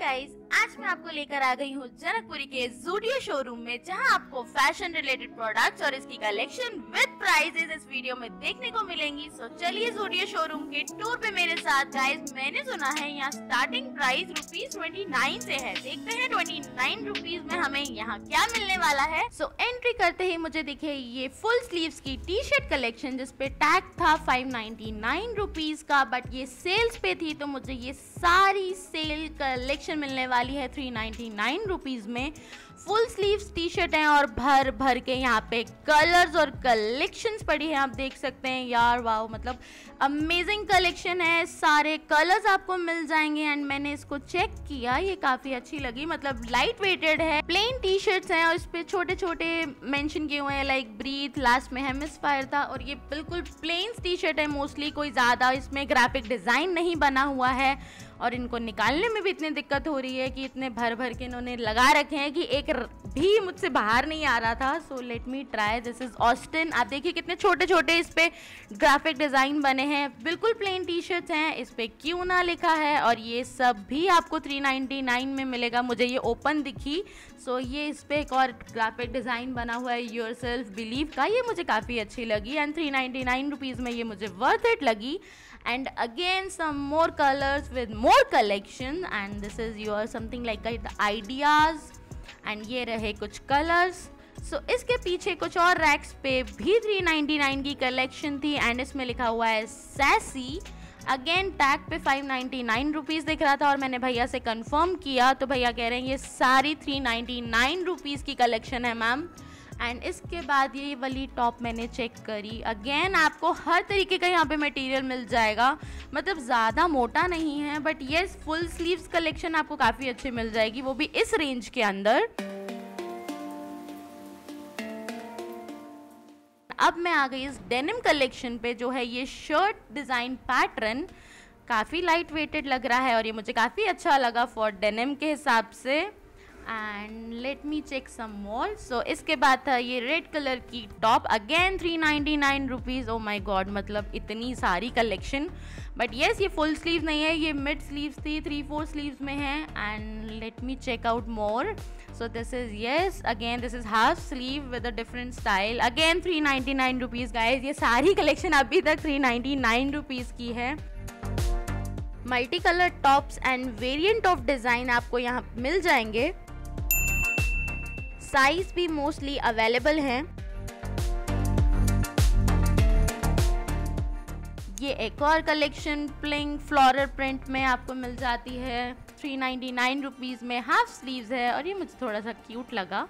Guys आज मैं आपको लेकर आ गई हूँ जनकपुरी के जूडियो शोरूम में जहाँ आपको फ़ैशन रिलेटेड प्रोडक्ट्स और इसकी कलेक्शन विद प्राइजेस इस वीडियो में देखने को मिलेंगी। सो चलिए जूडियो शोरूम के टूर पे मेरे साथ गाइस मैंने सुना है यहाँ starting price rupees twenty nine से है। देखते हैं ट्वेंटी नाइन रुपीज़ में हमें यहाँ क्या मिलने वाला है। सो so, एंट्री करते ही मुझे दिखे ये फुल स्लीव की टी शर्ट कलेक्शन जिसपे टैग था फाइव नाइन्टी नाइन रुपीज़ का बट ये सेल्स पे थी तो मुझे ये सारी सेल कलेक्शन मिलने वाली है थ्री नाइन्टी नाइन रुपीज़ में। फुल स्लीव्स टी शर्ट हैं और भर भर के यहाँ पे कलर्स और कलेक्शंस पड़ी हैं, आप देख सकते हैं। यार वाह मतलब अमेजिंग कलेक्शन है। सारे कलर्स आपको मिल जाएँगे एंड मैंने इसको चेक किया, ये काफ़ी अच्छी लगी। मतलब लाइट वेटेड है प्लेन टी शर्ट्स हैं और इस पर छोटे छोटे मेंशन किए हुए हैं लाइक ब्रीथ लास्ट में हेमिस्फायर था और ये बिल्कुल प्लेन टी शर्ट है। मोस्टली कोई ज़्यादा इसमें ग्राफिक डिज़ाइन नहीं बना हुआ है और इनको निकालने में भी इतनी दिक्कत हो रही है कि इतने भर भर के इन्होंने लगा रखे हैं कि एक भी मुझसे बाहर नहीं आ रहा था so let me try this is Austin आप देखिए कितने छोटे छोटे इस पे ग्राफिक डिज़ाइन बने हैं। बिल्कुल प्लेन टी शर्ट्स हैं। इस पर क्यों ना लिखा है? और ये सब भी आपको 399 में मिलेगा। मुझे ये ओपन दिखी। सो ये इस पर एक और ग्राफिक डिज़ाइन बना हुआ है योर सेल्फ बिलीव का। ये मुझे काफ़ी अच्छी लगी एंड थ्री नाइन्टी में ये मुझे वर्थ इट लगी। Again, some more colors with more collection and this is your something like the ideas and ये रहे कुछ कलर्स सो so, इसके पीछे कुछ और रैक्स पे भी 399 की कलेक्शन थी एंड इसमें लिखा हुआ है सैसी अगेन टैग पे 599 नाइन्टी नाइन रुपीज़ दिख रहा था और मैंने भैया से कंफर्म किया तो भैया कह रहे हैं ये सारी 399 नाइन्टी नाइन रुपीज़ की कलेक्शन है मैम एंड इसके बाद ये वाली टॉप मैंने चेक करी। अगेन आपको हर तरीके का यहाँ पे मटेरियल मिल जाएगा। मतलब ज़्यादा मोटा नहीं है बट ये फुल स्लीव्स कलेक्शन आपको काफ़ी अच्छी मिल जाएगी। वो भी इस रेंज के अंदर। अब मैं आ गई इस डेनिम कलेक्शन पे, जो है ये शर्ट डिज़ाइन पैटर्न काफ़ी लाइट वेटेड लग रहा है और ये मुझे काफ़ी अच्छा लगा फॉर डेनिम के हिसाब से। And let me check some more so इसके बाद था ये रेड कलर की top again three ninety nine rupees oh my god मतलब इतनी सारी कलेक्शन बट येस ये फुल स्लीव नहीं है, ये मिड स्लीव्स थी थ्री फोर स्लीव्स में है. And let me check out more so this is yes again this is half sleeve with a different style again three ninety nine rupees guys ये सारी collection अभी तक three ninety nine rupees की है. Multi colour tops and variant of design आपको यहाँ मिल जाएँगे. Size भी मोस्टली अवेलेबल हैं। ये एक और कलेक्शन प्लिंग फ्लोरल प्रिंट में आपको मिल जाती है। थ्री नाइन्टी नाइन रुपीज़ में हाफ़ स्लीव्स है और ये मुझे थोड़ा सा क्यूट लगा।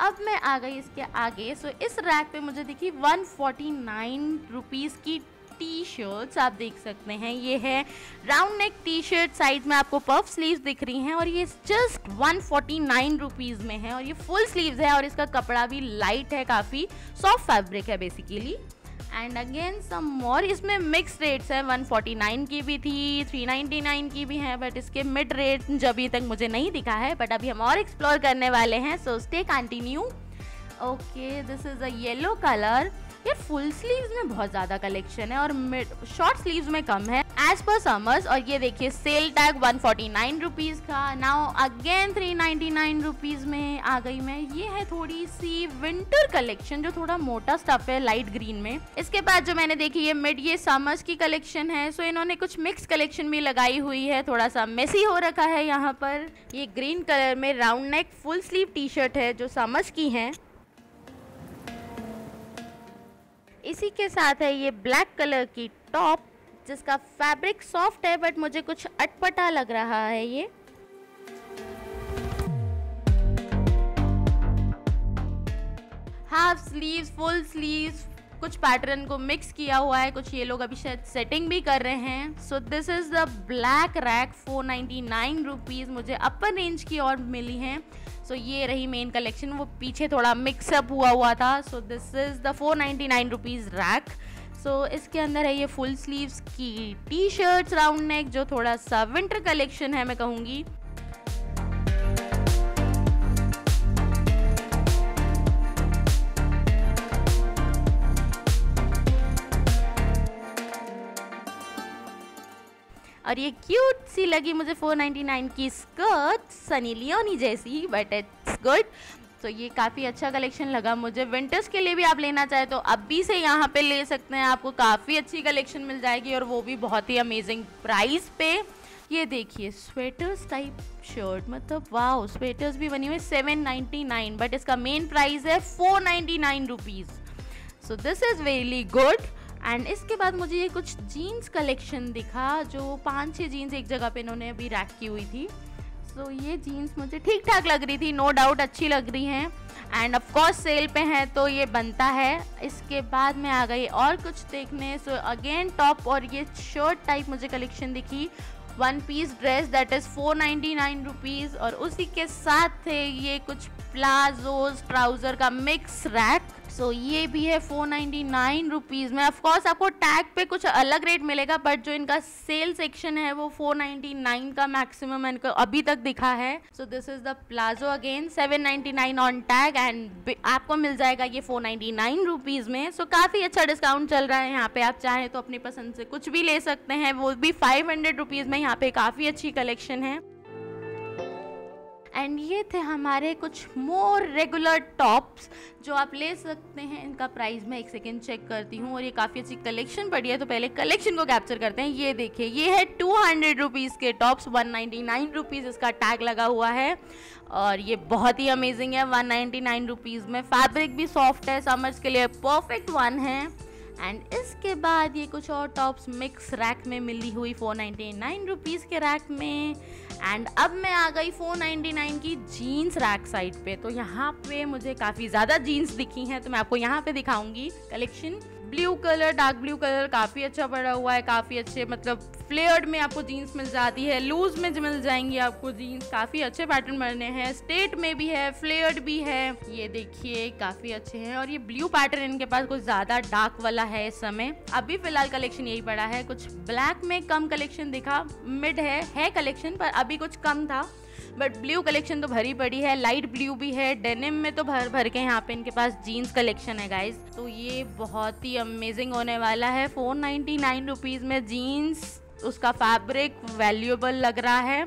अब मैं आ गई इसके आगे। सो इस रैक पे मुझे देखी वन फोर्टी नाइन रुपीज़ की टी शर्ट्स आप देख सकते हैं। ये है round neck T shirt side में आपको पफ स्लीव्स दिख रही हैं और ये just one forty nine rupees में है और ये फुल स्लीव्स है और इसका कपड़ा भी लाइट है काफ़ी सॉफ्ट फैब्रिक है basically and again some more इसमें मिक्स रेट्स है। 149 की भी थी 399 की भी है बट इसके मिड रेट जब अभी तक मुझे नहीं दिखा है बट अभी हम और एक्सप्लोर करने वाले हैं so stay continue okay this is a yellow colour ये फुल स्लीव्स में बहुत ज़्यादा कलेक्शन है और शॉर्ट स्लीव्स में कम है। एज पर समर्स और ये देखिए sale tag one forty nine rupees का now again three ninety nine rupees में आ गई मैं। ये है थोड़ी सी विंटर कलेक्शन जो थोड़ा मोटा स्टफ़ है लाइट ग्रीन में। इसके बाद जो मैंने देखी, ये मिड ये समर्स की कलेक्शन है। सो इन्होंने कुछ मिक्स कलेक्शन भी लगाई हुई है। थोड़ा सा मेसी हो रखा है यहाँ पर। ये ग्रीन कलर में round neck full sleeve T shirt है, जो समर्स की है। इसी के साथ है ये ब्लैक कलर की टॉप, जिसका फैब्रिक सॉफ्ट है, बट मुझे कुछ अटपटा लग रहा है ये। हाफ़ स्लीव्स, फुल स्लीव्स, कुछ पैटर्न को मिक्स किया हुआ है, कुछ ये लोग अभी शायद सेटिंग भी कर रहे हैं। So this is the black rack four ninety nine मुझे अपर रेंज की और मिली हैं। सो so, ये रही मेन कलेक्शन वो पीछे थोड़ा मिक्सअप हुआ हुआ था. So this is the four ninety nine rupees rack so इसके अंदर है ये फुल स्लीव्स की टी शर्ट्स राउंड नेक जो थोड़ा सा विंटर कलेक्शन है मैं कहूँगी। और ये क्यूट सी लगी मुझे 499 की स्कर्ट सनी लियोनी जैसी बट इट्स गुड तो ये काफ़ी अच्छा कलेक्शन लगा मुझे। विंटर्स के लिए भी आप लेना चाहे तो अभी से यहाँ पे ले सकते हैं। आपको काफ़ी अच्छी कलेक्शन मिल जाएगी और वो भी बहुत ही अमेजिंग प्राइस पे। ये देखिए स्वेटर्स टाइप शर्ट मतलब वाह स्वेटर्स भी बनी हुई सेवन नाइन्टी नाइन बट इसका मेन प्राइस है four ninety nine rupees so this is very good and इसके बाद मुझे ये कुछ जीन्स कलेक्शन दिखा जो पाँच छह जीन्स एक जगह पे इन्होंने अभी रैक की हुई थी। सो so, ये जीन्स मुझे ठीक ठाक लग रही थी नो no डाउट अच्छी लग रही हैं। एंड ऑफ़ कोर्स सेल पे हैं तो ये बनता है। इसके बाद में आ गई और कुछ देखने। सो अगेन टॉप और ये शर्ट टाइप मुझे कलेक्शन दिखी। One piece dress that is four ninety nine rupees और उसी के साथ थे ये कुछ प्लाजोज ट्राउज़र का मिक्स रैक सो so, ये भी है फोर नाइन्टी नाइन रुपीज़ में ऑफकोर्स आपको टैग पे कुछ अलग रेट मिलेगा बट जो इनका सेल सेक्शन है वो फोर नाइन्टी नाइन का मैक्सिमम इनको अभी तक दिखा है. So this is the palazzo again seven ninety nine on tag and आपको मिल जाएगा ये फोर नाइन्टी नाइन रुपीज़ में. सो so, काफ़ी अच्छा डिस्काउंट चल रहा है यहाँ पे. आप चाहें तो अपनी पसंद से कुछ भी ले सकते हैं. वो भी फाइव हंड्रेड रुपीज़ में यहाँ पे काफ़ी अच्छी कलेक्शन है. एंड ये थे हमारे कुछ मोर रेगुलर टॉप्स जो आप ले सकते हैं। इनका प्राइस मैं एक सेकेंड चेक करती हूँ और ये काफ़ी अच्छी कलेक्शन पड़ी है तो पहले कलेक्शन को कैप्चर करते हैं। ये देखिए, ये है टू हंड्रेड रुपीज़ के tops one ninety nine rupees इसका टैग लगा हुआ है। और ये बहुत ही अमेजिंग है वन नाइन्टी नाइन रुपीज़ में। फैब्रिक भी सॉफ्ट है समर्स के लिए परफेक्ट वन है। एंड इसके बाद ये कुछ और टॉप्स मिक्स रैक में मिली हुई फोर नाइन्टी नाइन रुपीज़ के रैक में। एंड अब मैं आ गई फोर नाइन्टी नाइन की जीन्स रैक साइड पे। तो यहाँ पे मुझे काफ़ी ज़्यादा जीन्स दिखी हैं तो मैं आपको यहाँ पे दिखाऊँगी collection blue colour dark blue colour काफ़ी अच्छा पड़ा हुआ है काफ़ी अच्छे मतलब फ्लेयर्ड में आपको जीन्स मिल जाती है लूज में मिल जाएँगी आपको जीन्स काफ़ी अच्छे पैटर्न बने हैं स्टेट में भी है फ्लेयर्ड भी है। ये देखिए काफ़ी अच्छे हैं और ये ब्लू पैटर्न इनके पास कुछ ज़्यादा डार्क वाला है इस समय। अभी फ़िलहाल कलेक्शन यही पड़ा है कुछ ब्लैक में कम कलेक्शन दिखा मिड है, है कलेक्शन पर अभी कुछ कम था। बट ब्लू कलेक्शन तो भरी पड़ी है, लाइट ब्लू भी है, डेनिम में तो भर भर के यहाँ पे इनके पास जीन्स कलेक्शन है गाइज़ तो ये बहुत ही अमेजिंग होने वाला है फोर नाइन्टी नाइन रुपीज़ में जीन्स, उसका फैब्रिक वैल्यूएबल लग रहा है.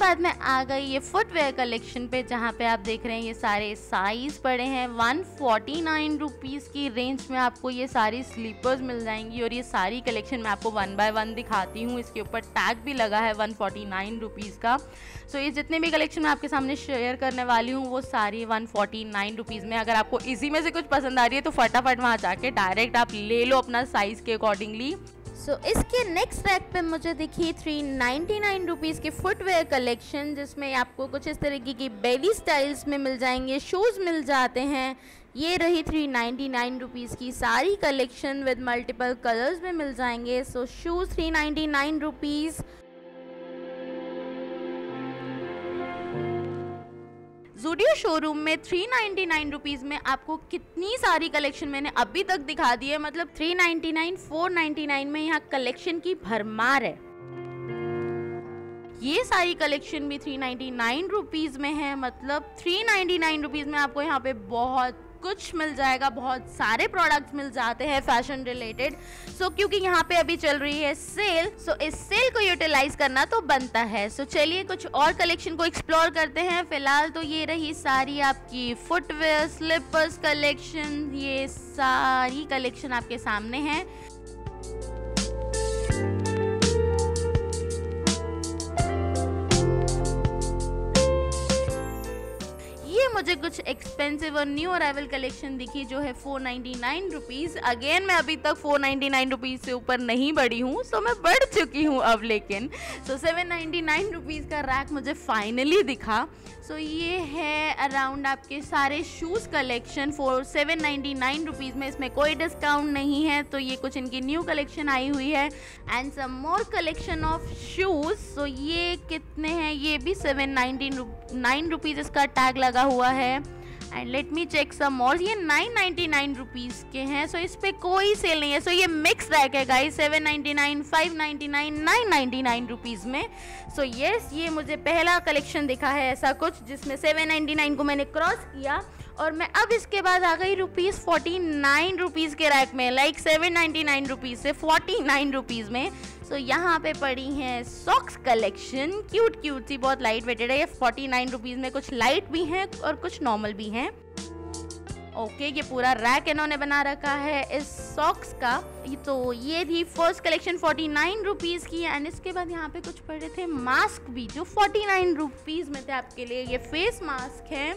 बाद में आ गई ये फुटवेयर कलेक्शन पे जहाँ पे आप देख रहे हैं ये सारे साइज़ पड़े हैं। वन फोर्टी नाइन रुपीज़ की रेंज में आपको ये सारी स्लीपर्स मिल जाएँगी और ये सारी कलेक्शन मैं आपको वन बाय वन दिखाती हूँ। इसके ऊपर टैग भी लगा है वन फोर्टी नाइन रुपीज़ का। सो so, ये जितने भी कलेक्शन मैं आपके सामने शेयर करने वाली हूँ वो सारी वन फोर्टी नाइन रुपीज़ में। अगर आपको इसी में से कुछ पसंद आ रही है तो फटाफट वहाँ जाके डायरेक्ट आप ले लो अपना साइज़ के अकॉर्डिंगली सो so, इसके नेक्स्ट रैक पे मुझे दिखी थ्री नाइन्टी नाइन रुपीज़ की फुटवेयर कलेक्शन जिसमें आपको कुछ इस तरीके की बेली स्टाइल्स में मिल जाएँगे शूज़ मिल जाते हैं। ये रही थ्री नाइन्टी नाइन रुपीज़ की सारी कलेक्शन विद मल्टीपल कलर्स में मिल जाएँगे। So shoes three ninety nine rupees Zudio showroom में थ्री नाइन्टी नाइन रुपीज़ में आपको कितनी सारी कलेक्शन मैंने अभी तक दिखा दी है। मतलब three ninety nine four ninety nine में यहाँ कलेक्शन की भरमार है। ये सारी कलेक्शन भी थ्री नाइन्टी नाइन रुपीज़ में है। मतलब थ्री नाइन्टी नाइन रुपीज़ में आपको यहाँ पे बहुत कुछ मिल जाएगा बहुत सारे प्रोडक्ट्स मिल जाते हैं फ़ैशन रिलेटेड सो क्योंकि यहाँ पे अभी चल रही है सेल सो so, इस सेल को यूटिलाइज करना तो बनता है। सो so, चलिए कुछ और कलेक्शन को एक्सप्लोर करते हैं। फ़िलहाल तो ये रही सारी आपकी फुटवेयर स्लीपर्स कलेक्शन ये सारी कलेक्शन आपके सामने है। मुझे कुछ एक्सपेंसिव और न्यू अराइवल कलेक्शन दिखी जो है four ninety nine rupees again मैं अभी तक फोर नाइन्टी नाइन रुपीज़ से ऊपर नहीं बढ़ी हूँ सो मैं बढ़ चुकी हूँ अब लेकिन। So seven ninety nine rupees का रैक मुझे फाइनली दिखा। सो so, ये है अराउंड आपके सारे shoes collection four seven ninety nine rupees में। इसमें कोई डिस्काउंट नहीं है तो ये कुछ इनकी न्यू कलेक्शन आई हुई है। And some more collection of shoes so ये कितने हैं? ये भी सेवन नाइनटीन नाइन रुपीज़ इसका टैग लगा हुआ है। And let me check some more ये नाइन नाइन्टी नाइन रुपीज़ के हैं सो so इस पर कोई सेल नहीं है। सो so ये मिक्स रैक है guys seven ninety nine five ninety nine nine ninety nine rupees में। सो so येस ये मुझे पहला कलेक्शन दिखा है ऐसा कुछ, जिसमें सेवन नाइन्टी नाइन को मैंने क्रॉस किया। और मैं अब इसके बाद आ गई रुपीज़ फोर्टी नाइन रुपीज़ के रैक में like seven ninety nine rupees से फोर्टी नाइन रुपीज़ में। सो so, यहाँ पे पड़ी हैं सॉक्स कलेक्शन क्यूट क्यूट सी बहुत लाइट वेटेड है। ये फोर्टी नाइन रुपीज़ में कुछ लाइट भी हैं और कुछ नॉर्मल भी हैं। ओके okay, ये पूरा रैक इन्होंने बना रखा है इस सॉक्स का। तो ये थी first collection forty nine rupees की एंड इसके बाद यहाँ पे कुछ पड़े थे मास्क भी जो फोर्टी नाइन रुपीज़ में थे आपके लिए। ये फेस मास्क है।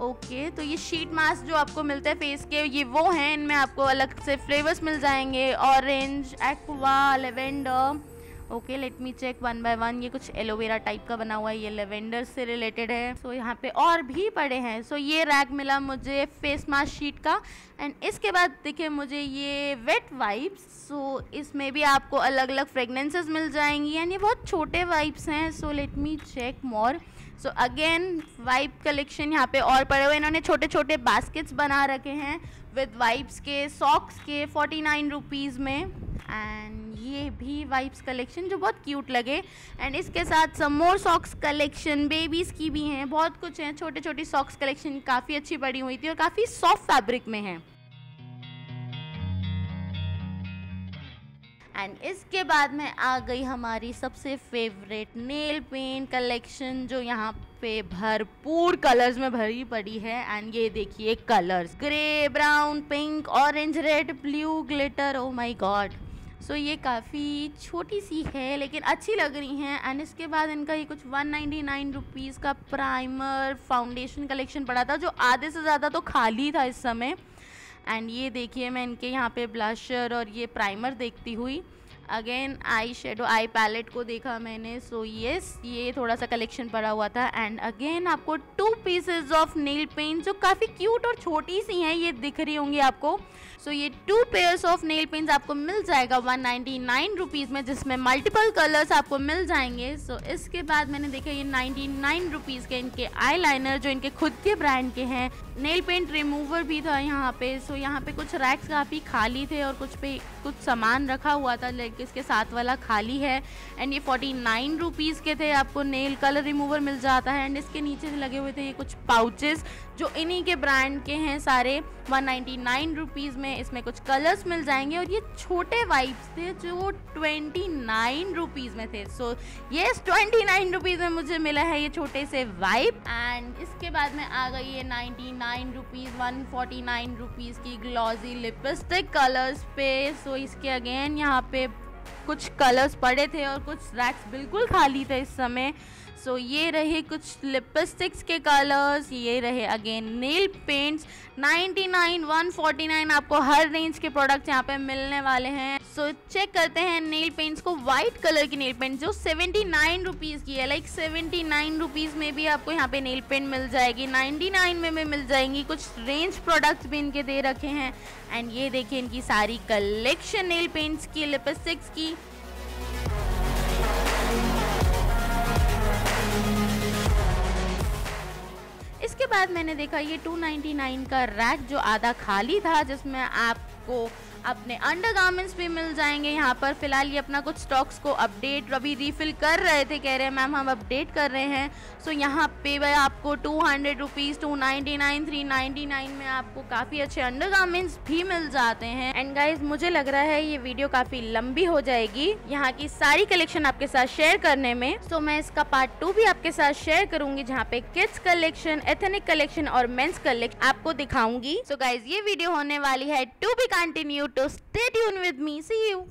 ओके तो ये शीट मास्क जो आपको मिलते हैं फेस के ये वो हैं इनमें आपको अलग से फ्लेवर्स मिल जाएँगे। Orange aqua lavender okay let me check one by one ये कुछ एलोवेरा टाइप का बना हुआ है ये लेवेंडर से रिलेटेड है। सो so, यहाँ पे और भी पड़े हैं। सो so, ये रैक मिला मुझे फेस मास्क शीट का। एंड इसके बाद देखिए मुझे ये वेट वाइप्स सो so, इसमें भी आपको अलग अलग फ्रेगनेंसेस मिल जाएँगी। एंड ये बहुत छोटे वाइप्स हैं so let me check more so again wipe collection यहाँ पे और पड़े हुए इन्होंने छोटे छोटे बास्केट्स बना रखे हैं विद वाइप्स के सॉक्स के फोर्टी नाइन रुपीज़ में। एंड ये भी वाइप्स कलेक्शन जो बहुत क्यूट लगे। एंड इसके साथ some more socks collection babies की भी हैं। बहुत कुछ हैं। छोटे छोटी सॉक्स कलेक्शन काफ़ी अच्छी पड़ी हुई थी और काफ़ी सॉफ्ट फैब्रिक में है। एंड इसके बाद में आ गई हमारी सबसे फेवरेट नेल पेंट कलेक्शन जो यहाँ पे भरपूर कलर्स में भरी पड़ी है। एंड ये देखिए colours grey brown pink orange red blue glitter oh my god so ये काफ़ी छोटी सी है, लेकिन अच्छी लग रही हैं। एंड इसके बाद इनका ये कुछ वन नाइन्टी नाइन रुपीज़ का प्राइमर फाउंडेशन कलेक्शन पड़ा था, जो आधे से ज़्यादा तो खाली था इस समय। एंड ये देखिए मैं इनके यहाँ पे ब्लशर और ये प्राइमर देखती हुई। Again eye shadow eye palette को देखा मैंने। सो so येस yes, ये थोड़ा सा कलेक्शन पड़ा हुआ था। एंड अगेन आपको two pieces of nail paint जो काफ़ी क्यूट और छोटी सी हैं ये दिख रही होंगी आपको। सो so ये two pairs of nail paints आपको मिल जाएगा वन नाइन्टी नाइन रुपीज़ में जिसमें मल्टीपल कलर्स आपको मिल जाएँगे। सो so इसके बाद मैंने देखा ये नाइन्टी नाइन रुपीज़ के इनके आई जो इनके खुद के ब्रांड के हैं। नेल पेंट रिमूवर भी था यहाँ पे सो यहाँ पे कुछ रैक्स काफ़ी खाली थे और कुछ पे कुछ सामान रखा हुआ था लेकिन इसके साथ वाला खाली है। एंड ये फोर्टी नाइन रुपीज़ के थे, आपको नेल कलर रिमूवर मिल जाता है। एंड इसके नीचे लगे हुए थे ये कुछ पाउचेस जो इन्हीं के ब्रांड के हैं सारे। वन नाइन्टी नाइन रुपीज़ में इसमें कुछ कलर्स मिल जाएँगे और ये छोटे वाइप्स थे, जो ट्वेंटी नाइन रुपीज़ में थे। सो ये ट्वेंटी नाइन रुपीज़ में मुझे मिला है ये छोटे से वाइप एंड इसके बाद में आ गई है ninety nine rupees, one forty nine rupees की ग्लॉजी लिपस्टिक कलर्स पे। सो इसके अगेन यहाँ पे कुछ कलर्स पड़े थे और कुछ रैक्स बिल्कुल खाली थे इस समय। सो so, ये रहे कुछ लिपस्टिक्स के कलर्स ये रहे अगेन नेल पेंट्स 99 149 आपको हर रेंज के प्रोडक्ट्स यहाँ पे मिलने वाले हैं. सो so, चेक करते हैं नेल पेंट्स को वाइट कलर की नेल पेंट जो 79 रुपीज़ की है. लाइक like 79 रुपीज़ में भी आपको यहाँ पे नेल पेंट मिल जाएगी. 99 में भी मिल जाएँगी. कुछ रेंज प्रोडक्ट्स भी इनके दे रखे हैं. एंड ये देखिए इनकी सारी कलेक्शन नेल पेंट्स की लिपस्टिक्स की. इसके बाद मैंने देखा ये 299 का रैक जो आधा खाली था जिसमें आपको अपने अंडर गार्मेंट्स भी मिल जाएँगे यहाँ पर। फ़िलहाल ये अपना कुछ स्टॉक्स को अपडेट अभी रीफिल कर रहे थे, कह रहे हैं मैम हम अपडेट कर रहे हैं। सो यहाँ पे वह आपको two hundred rupees two ninety nine three ninety nine में आपको काफ़ी अच्छे अंडर गार्मेंट्स भी मिल जाते हैं। एंड गाइज़ मुझे लग रहा है ये वीडियो काफ़ी लंबी हो जाएगी। यहाँ की सारी कलेक्शन आपके साथ शेयर करने में। सो मैं इसका पार्ट टू भी आपके साथ शेयर करूँगी, जहाँ पे किड्स कलेक्शन एथेनिक कलेक्शन और मेन्स कलेक्शन आपको दिखाऊँगी। सो गाइज़ ये वीडियो होने वाली है to be continue to stay tuned with me. See you.